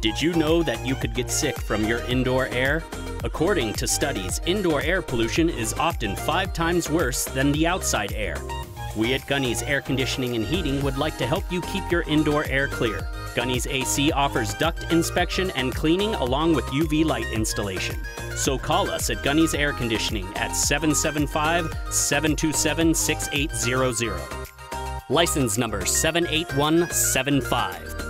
Did you know that you could get sick from your indoor air? According to studies, indoor air pollution is often five times worse than the outside air. We at Gunny's Air Conditioning and Heating would like to help you keep your indoor air clear. Gunny's AC offers duct inspection and cleaning along with UV light installation. So call us at Gunny's Air Conditioning at 775 727 6800. License number 78175.